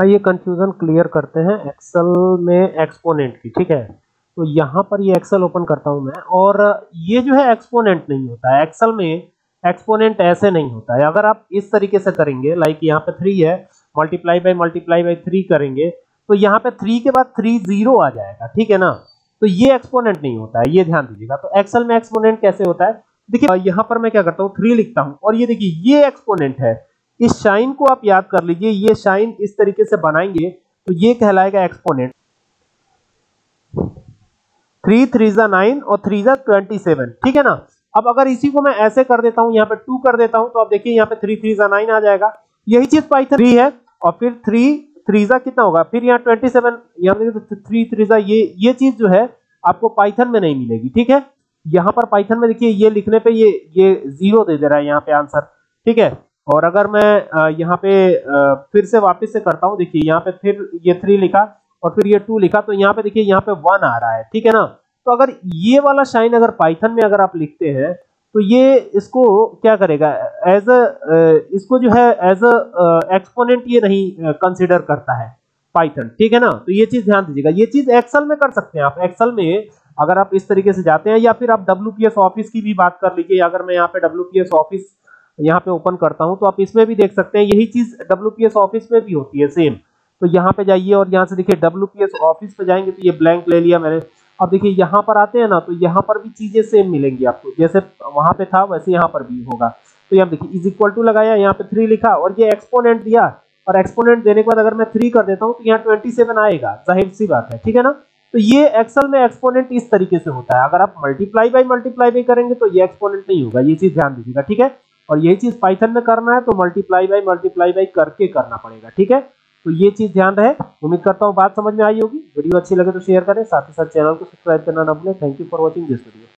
आइए confusion clear करते हैं एक्सेल में एक्सपोनेंट की, ठीक है? तो यहाँ पर ये एक्सेल ओपन करता हूँ मैं, और ये जो है एक्सपोनेंट नहीं होता है। एक्सेल में एक्सपोनेंट ऐसे नहीं होता है। अगर आप इस तरीके से करेंगे लाइक यहाँ पे थ्री है multiply by multiply by three करेंगे तो यहाँ पे थ्री के बाद थ्री ज़ीरो आ जाएगा, ठीक है ना? तो ये एक्सपोनेंट नहीं होता है, ये ध्यान दीजिएगा। तो एक्सेल में एक्सपोनेंट कैसे होता है? देखिए, यहाँ पर मैं क्या करता हूँ थ्री लिखता हूँ, और ये देखिए, ये एक्सपोनेंट है। इस शाइन को आप याद कर लीजिए, ये शाइन इस तरीके से बनाएँगे तो ये कहलाएगा एक्सपोनेंट। थ्री थ्री जा नाइन और थ्री जा ट्वेंटी सेवन, ठीक है ना? अब अगर इसी को मैं ऐसे कर देता हूँ, यहाँ पे टू कर देता हूँ तो आप देखिए यहाँ पे थ्री थ्री जा नाइन आ जाएगा। यही चीज़ पाइथन थ्री है, और फिर थ्री थ्री जा कितना होगा? फिर यहाँ ट्वेंटी सेवन, यहाँ थ्री थ्री जा, ये ये चीज़ जो है, आपको पाइथन में नहीं मिलेगी, ठीक है? यहाँ पर पाइथन में देखिए, ये लिखने पे ये ये ज़ीरो दे दे रहा है यहाँ पे आंसर, ठीक है? और अगर मैं यहाँ पे फिर से वापस से करता हूँ, देखिए, यहाँ पे फिर ये थ्री लिखा और फिर ये टू लिखा तो यहाँ पे देखिए, यहाँ पे वन आ रहा है, ठीक है ना? तो अगर ये वाला शाइन अगर पाइथन में अगर आप लिखते हैं तो ये इसको क्या करेगा? एज अ, इसको जो है एज अ एक्सपोनेंट ये नहीं कंसिडर करता है पाइथन ठीक है ना? तो ये चीज़ ध्यान दीजिएगा। ये चीज़ एक्सेल में कर सकते हैं आप। एक्सेल में अगर आप इस तरीके से जाते हैं, या फिर आप WPS ऑफ़िस की भी बात कर लीजिए अगर मैं यहाँ पे WPS ऑफ़िस यहाँ पे ओपन करता हूँ तो आप इसमें भी देख सकते हैं, यही चीज़ डब्ल्यू ऑफ़िस में भी होती है सेम तो यहाँ पे जाइए और यहाँ से देखिए WPS ऑफ़िस पे जाएँगे तो ये ब्लैंक ले लिया मैंने. अब देखिए यहाँ पर आते हैं ना तो यहाँ पर भी चीज़ें सेम मिलेंगी आपको. जैसे वहाँ पे था, वैसे यहाँ पर भी होगा. तो यहाँ देखिए इज़ इक्वल टू लगाया, यहाँ पे थ्री लिखा और ये एक्सपोनेंट दिया. और एक्सपोनेंट देने के बाद अगर मैं थ्री कर देता हूँ तो यहाँ ट्वेंटी सेवन आएगा. ज़ाहिर सी बात है, ठीक है ना? तो ये एक्सेल में एक्सपोनेंट इस तरीके से होता है. अगर आप मल्टीप्लाई बाई मल्टीप्लाई बाई करेंगे तो ये एक्सपोनेंट नहीं होगा. ये चीज़ ध्यान दीजिएगा, ठीक है? और यही चीज़ पाइथन में करना है तो मल्टीप्लाई बाई मल्टीप्लाई बाई करके करना पड़ेगा, ठीक है? तो ये चीज़ ध्यान रहे। उम्मीद करता हूँ बात समझ में आई होगी। वीडियो अच्छी लगे तो शेयर करें, साथ ही साथ चैनल को सब्सक्राइब करना ना भूलें। Thank you for watching this video